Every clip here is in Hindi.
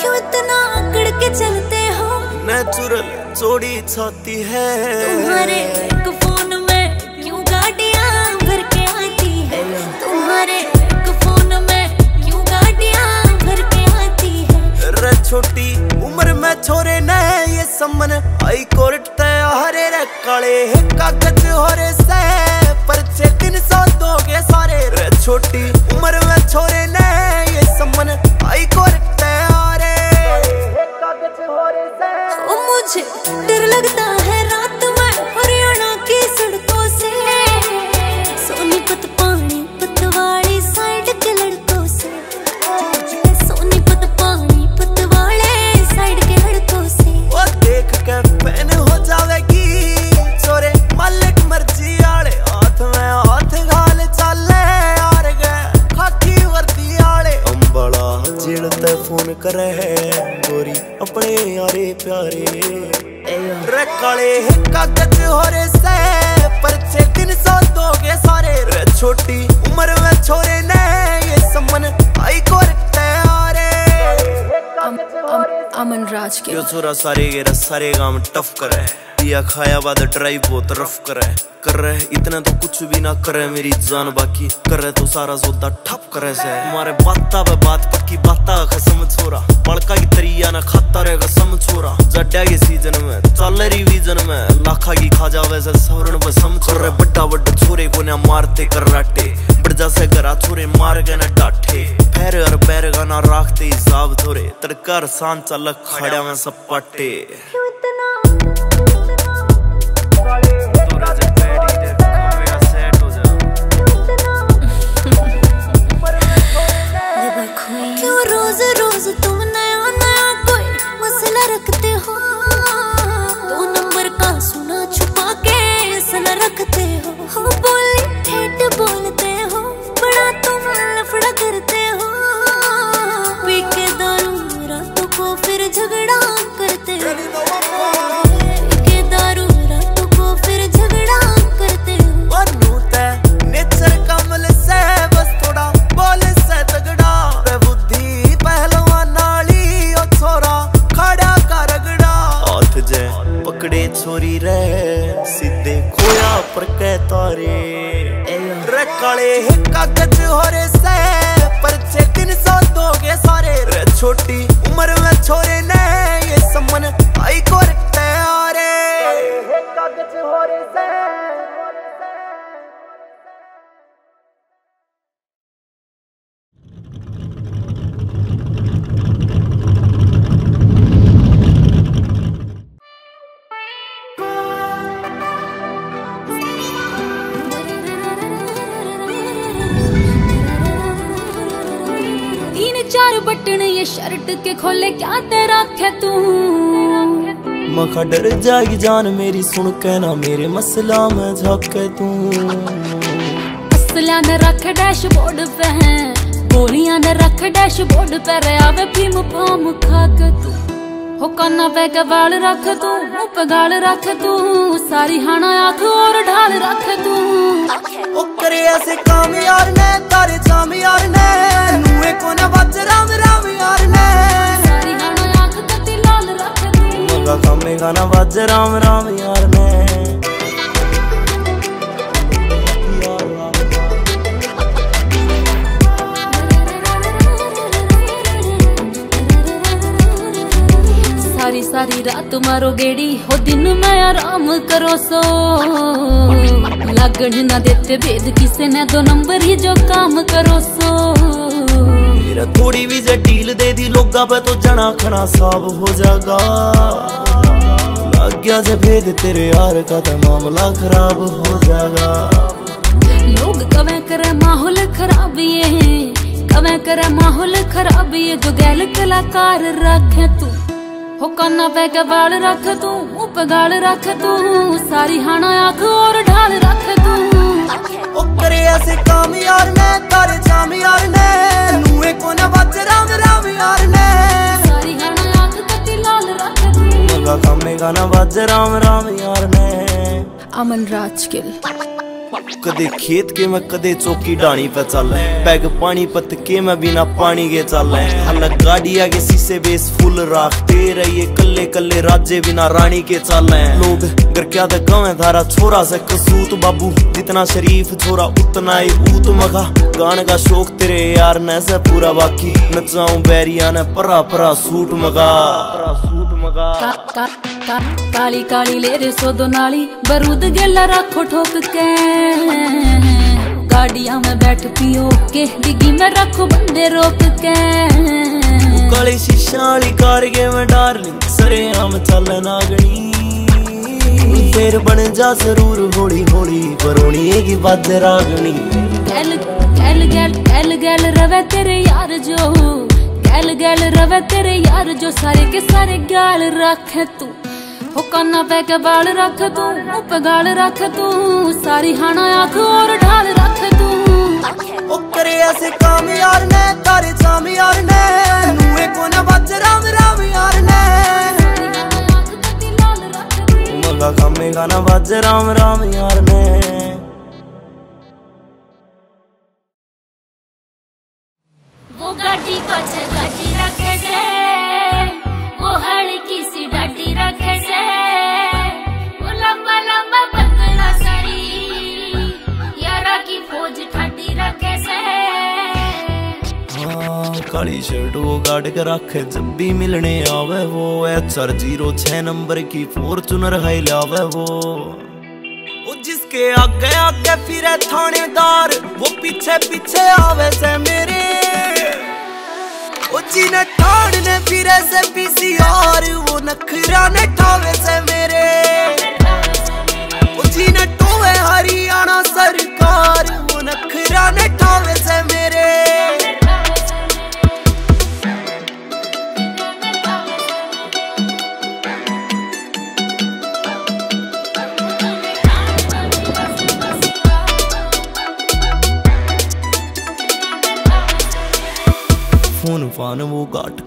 क्यों इतना अकड़ के चलते हो? नेचुरल चोड़ी छाती है। तुम्हारे एक फ़ोन में क्यों गाड़ियाँ भर के आती है? तुम्हारे एक फ़ोन में क्यों गाड़ियाँ भर के आती है? रे छोटी उम्र में छोरे न ये समन हाई कोर्ट तैयारे रे काले। है कागज़ हो रे से परचे तीन सौ दोगे सारे। रे छोटी उम्र में छोरे ने ये समन हाई कोर्ट तैयारे ओ मुझे डर लगता के छोरा सारे गेरा सारे गाँव टफ करे। पिया खाया बाद ड्राइव बहुत रफ करे। कर रहे इतना तो कुछ भी ना करे, मेरी जान बाकी कर रहे तो सारा जोदा ठप करे से। हमारे बाता पे बात पक्की बाता कसम छोरा। बड़का की तरिया ना खाता रहे कसम छोरा। जड्डा के सीज़न में, चल रिवीजन में। लाखा की खा जावे से सवरण पे सम कर रहे बड्डा बड्डा छोरे को ना मारते कर बड़जा से गरा छोरे मार गए ना डाठे। पैर और पैर गाना राखते हिसाब थोरे तड़कर सांच लख खड़ा में सपाटे क्यों चार बटन ये शर्ट के खोले क्या तेरा खे तू मखा डर जाएगी जान मेरी सुन के ना मेरे मसला में झाके तू असलिया ने रख डैशबोर्ड पे है गोलियाँ ने रख डैशबोर्ड पे रे आवे भीम फाम खा के तू हो काना पे के वाल रख तू मुँह पे गाल रख तू सारी हाना आँख और ढाल रख तू ओ करे ऐसे काम यार ने तारे जाम यार ने नुए को ना तू मगा कामे गाना बज राम राम यार ने यार राम राम। सारी सारी रात मारो गेड़ी हो दिन में आराम करो सो लगन ना देते भेद किसे ने दो नंबर ही जो काम करो सो मेरा थोड़ी भी जटील दे दी लोगा पे तो जना खना साफ़ हो जाएगा लग गया जे भेद तेरे यार का तो मामला खराब हो जाएगा लोग कवे करे माहौल खराब ये कवे करे माहौल खराब ये जो गैल कलाकार रखे तू हो काना पे बाल रख तू मुँह पे गाल रख तू सारी हाना आँख और ढाल रख तू ओ करे ऐसे काम यार ने तारे जाम यार ने नुए को ना बच राम राम यार ने सारी हाना आँख तती लाल रख तू मगा कामे गाना बज राम राम यार ने अमन राजकिल कदे खेत के मैं, कदे चौकी डाणी पे चल। पैग पानी पत के मैं बिना पानी के चल। अलग गाड़ी आगे शीशे बेस फुल राखते रहिए कल्ले कल्ले राजे बिना रानी के चल। लोग घर क्या गाँव धारा, छोरा से कसूत बाबू। जितना शरीफ छोरा, उतना ही ऊत मगा गाने का शौक तेरे यार ने से पूरा बाकी। नचाऊ बैरिया ने परा परा सूट मगा। सूट मगा का, का, का, काली काली ले रे सोदो नाली बरूद गेला रखो ठोक के गाड़िया में बैठ पियो के डिगी में रखो बंदे रोक के काली शीशाली कार के मैं डार्लिंग सरे हम चल नागनी फिर बन जा ज़रूर होली होली बरोनी की बात रागनी गैल गैल गैल गैल गैल रवे तेरे यार जो गैल गैल रवे तेरे यार जो सारे के सारे गाल रखे तू। हो काना पे के बाल रख तू मुँह पे गाल रख तू सारी हाना आँख और ढाल रख तू। ओ करे ऐसे काम यार ने तारे जाम यार ने नूए को न बच राम राम यार ने। मगा खामे गाना बज राम राम यार ने। वो गाड़ी कुछ शर्ट वो गाड़ के रखे, जब भी मिलने आवे वो। एच आर ज़ीरो छह नंबर की फॉर्चुनर हाई लावे वो। जिसके आगे आगे फिरे थानेदार, वो पीछे पीछे आवे से मेरे। वो जिन्हें ठाड़ने फिरे से पीसीआर वो नखरा ने ठावे से मेरे।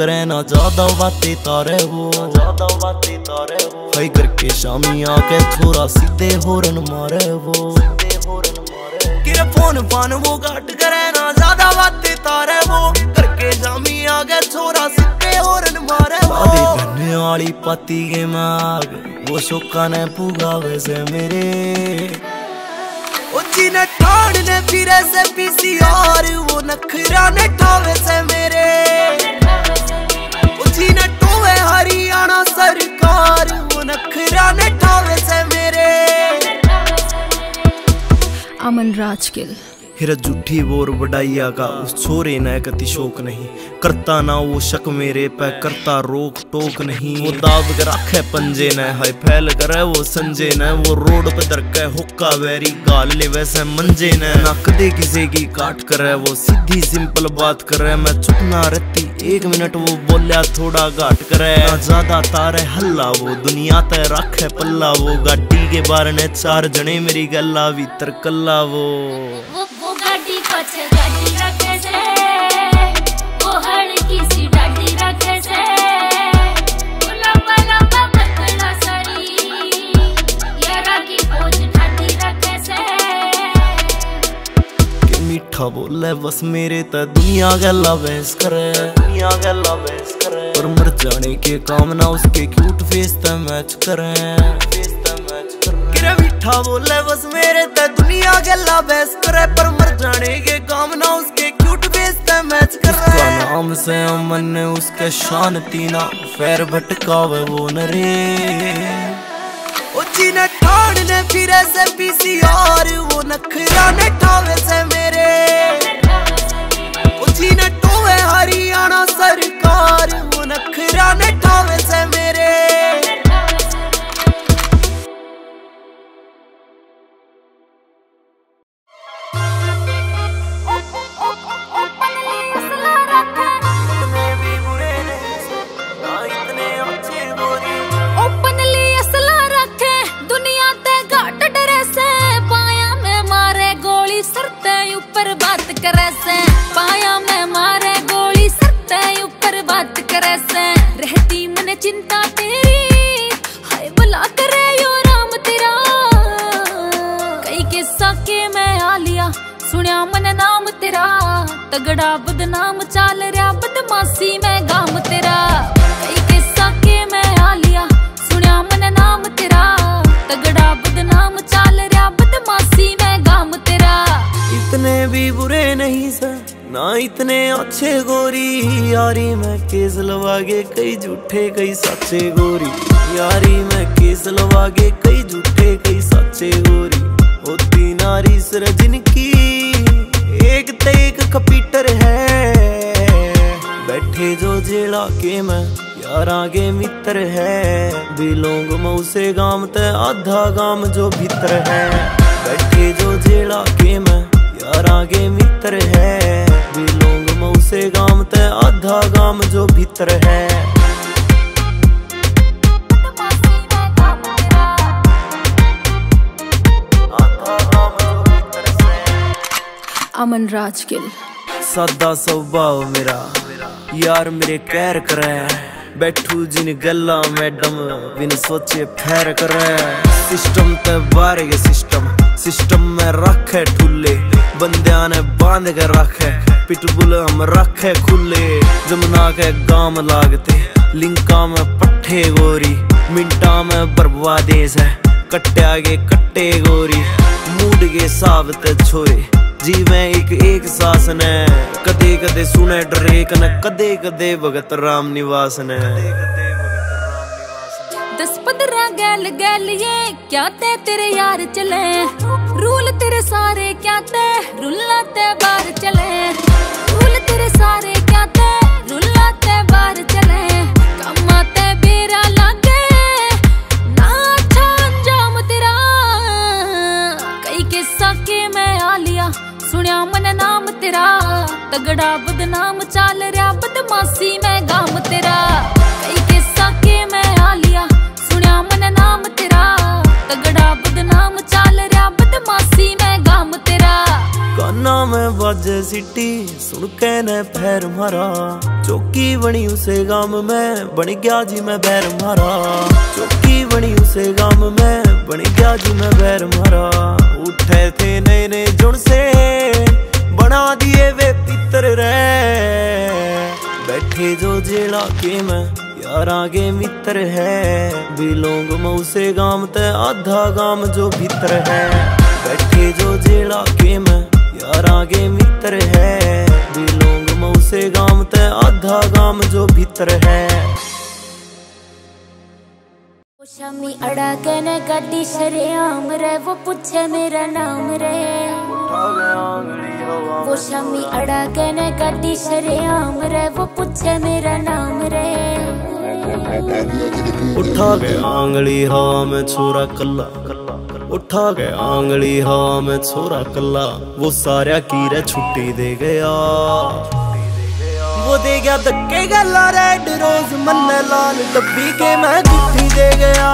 करे ना ज़्यादा बातें तारे वो ज़्यादा बातें तारे वो हाई करके शामी आके छोरा सीधे होरन मारे वो सीधे होरन मारे किरे फ़ोन फान वो गाट करे ना ज़्यादा बातें तारे वो करके शामी आके छोरा सीधे होरन मारे वो धन्ने वाली पति के माग वो शोका ने पुगावे से मेरे। ओ जिन्हें ठाड़ने फिरे से पीसीआर वो नखरा ने ठावे से मेरे। ओ जिन्हें टोवे हरियाणा सरकार वो नखरा ने ठावे से मेरे अमन राजकिल फिर झूठी बोर बडाइया का उस छोरे न कति शोक नहीं। करता ना वो शक मेरे पे, करता रोक टोक नहीं। वो दाब के रखे पंजे न, हाय फैल करे वो संजे न। वो रोड पे दरके हुक्का वेरी गाल ले वैसे मंजे न। ना कदे किसी की काट करे वो, सीधी सिंपल बात करे। मैं चुप ना रहती एक मिनट, वो बोलिया थोड़ा घाट करे। ना ज़्यादा तारे हल्ला वो, दुनिया ते रखे पल्ला वो। गाड़ी के बारे ने चार जने मेरी गल्ला भीतर कल्ला वो। वो वो मीठा बोले, बस मेरे त दुनिया गल्ला बहस करे। दुनिया गल्ला बहस करे। पर मर जाने के काम ना उसके क्यूट फेस त मैच करे। किरे बोले बस मेरे त दुनिया गल्ला बहस करे पर मर जाने के काम ना उसके क्यूट फेस त मैच कर। करे उसका नाम से अमन ने उसके शान तीना पैर भटकावे वो नरे ओ जिन्हें ठाड़ने फिरे से पीसीआर वो नखरा ने ठावे से मेरे। ओ जिन्हें टोवे हरियाणा सरकार वो नखरा ने ठावे से मेरे। चिंता तेरी, हाय बुला करे यो राम तेरा। कई किस्सा के मैं आ लिया सुनया मन नाम तेरा। तगड़ा बदनाम चाल रहा बदमासी मैं गाम तेरा। कई किस्सा के मैं आ लिया सुनया मन नाम तेरा। तगड़ा बदनाम चाल रहा बदमासी मैं गाम तेरा। इतने भी बुरे नहीं सर ना इतने अच्छे गोरी। यारी मैं केस लवागे कई झूठे, कई सच्चे गोरी। यारी मैं केस लवागे कई झूठे, कई सच्चे गोरी। होती नारी सर जिनकी एक ते एक कपीटर है। बैठे जो जेड़ा के मैं, यार आगे मित्र है। बिलोंग मऊसे गाम ते आधा गाम जो भीतर है। बैठे जो जेड़ा के मैं, यार आगे मित्र है। से गाम ते आधा गाम जो भीतर है। अमन राज गिल सदा स्वभाव मेरा यार मेरे कैर करे। बैठू जिन गल्ला मैडम बिन सोचे फैर करे। सिस्टम ते बार ये सिस्टम सिस्टम में रखे ठुल्ले बंदिया ने बाँध कर रखे। पिटबुल हम रखे खुले। जमुना के गाम लागते। लिंका में पट्ठे गोरी। मिंटा में बर्बादेश है। कट्टे आगे कट्टे गोरी। मूड के साब ते छोरे। जी मैं एक एक सास ने। कदे कदे सुने डरे कन, कदे कदे भगत राम निवास ने। दस पंद्रह गैल गैल ये, क्या ते तेरे यार चले? रूल तेरे सारे क्या ते? रुल्ला ते बार चले? तेरे सारे क्या ते? रुल्ला ते बार चले। कम्मा ते बेरा लागे। ना अच्छा अंजाम तेरा। कई किस्सा के मैं आ लिया। सुनिया मन नाम तेरा। तगड़ा बदनाम चाल रहा बदमासी मैं गाम तेरा। कई किस्सा के मैं आ लिया। सुनिया मन नाम तेरा। तगड़ा बदनाम चाल रहा बदमासी मैं गाम तेरा। काना में बाजे सिटी, सुन के ने पैर मारा। चौकी बनी उसे गाम में, बन गया जी मैं बैर मारा। चौकी बनी उसे गाम में, बन गया जी मैं बैर मारा। उठे थे नए नए जुड़ से, बना दिए वे पितर रे। बैठे जो जेला के मैं, यार आगे मित्र है। बिलोंग मऊसे गाम ते, आधा गाम जो भीतर है। बैठे जो जेला के मैं यार आगे मित्र है। बिलोंग मऊसे गाम ते आधा गाम जो भीतर है। वो शमी अड़ा के ने गाड़ी शरेआम रे वो पूछे मेरा नाम रे। वो शमी अड़ा के ने गाड़ी शरेआम रे वो पूछे मेरा नाम रे। उठा के। आंगली हवा में छोरा कल्ला उठा के आंगली हवा में छोरा कल्ला वो सारा कीरे छुट्टी दे गया वो दे गया धक्के गला रेड रोज मन्ने लाल डब्बी के मैं गुत्थी दे गया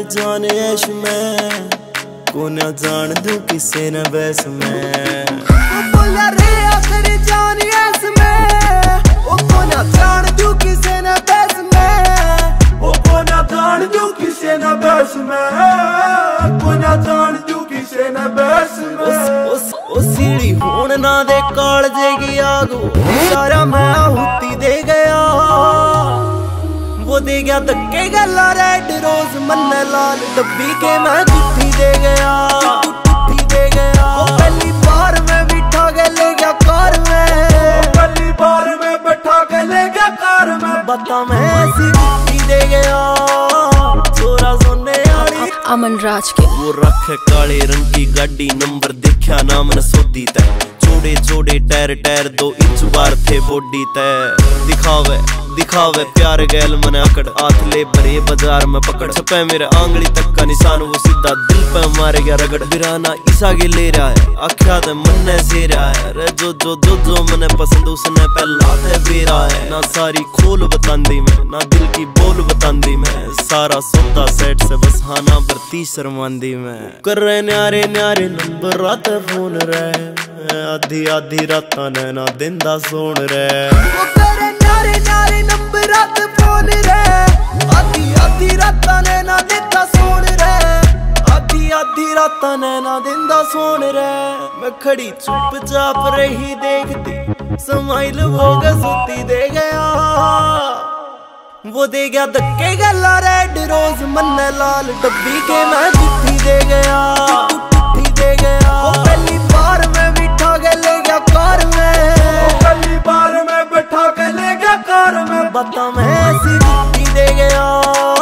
अगर जान ऐश में। को न जान दू किसे न बैस में। बोला रे अगर जान ऐश में। ओ को न जान दू किसे न बैस में। ओ को न जान दू किसे न बैस में। को न जान दू किसे न बैस में। उस उस सीढ़ी होण ना दे काल जेगी आगू। सारा मैं आहुति दे गया वो दे गया धक्के गला रेड रोज मन्ने लाल डब्बी के मैं गुत्थी दे गया। गुत्थी दे गया। वो पहली बार में बिठा के ले गया कार में। पहली बार में बैठा के ले गया कार में। बता मैं ऐसी गुत्थी दे गया। छोरा सोने वाली। अमन राजगिल वो रखे काले रंग की गाड़ी नंबर देखा नाम न सोदी तय जोड़े टैर टैर दो इंच बार थे बॉडी तय दिखावे दिखावे प्यार गैल मन अकड़ हाथ भरे बाज़ार में पकड़ छपे मेरे आंगली तक का निशान वो सीधा दिल पे मारे गया रगड़ बिराना ईसा के ले रहा है आख्या ते मन से रहा है रे जो जो जो जो मने पसंद उसने पहला ते बेरा है ना सारी खोल बतांदी मैं ना दिल की बोल बतांदी मैं सारा सौदा सेट से बस हाना बरती शर्मांदी मैं कर रहे न्यारे न्यारे नंबर रात फ़ोन रे आधी आधी ਦੀ ਰਾਤਾਂ ਨੈਣਾ ਦਿੰਦਾ ਸੋਣ ਰੇ ਉਹ ਤੇਰੇ ਨਾਰੇ ਨਾਰੇ ਨੰਬਰਾਂ ਤੇ ਫੋਨ ਰੇ ਆਦੀ ਆਦੀ ਰਾਤਾਂ ਨੈਣਾ ਦਿੰਦਾ ਸੋਣ ਰੇ ਆਦੀ ਆਦੀ ਰਾਤਾਂ ਨੈਣਾ ਦਿੰਦਾ ਸੋਣ ਰੇ ਮੈਂ ਖੜੀ ਚੁੱਪ ਚਾਪ ਰਹੀ ਦੇਖਦੀ ਸਮਾਈਲ ਹੋ ਗਿਆ ਸੁੱਤੀ ਦੇ ਗਿਆ वो दे गया धक्के गला रेड रोज मन लाल डब्बी के मैं चिट्ठी दे गया चिट्ठी दे गया बार में। गली बार में बैठा के ले गया कार में। बता मैं सी दे गया।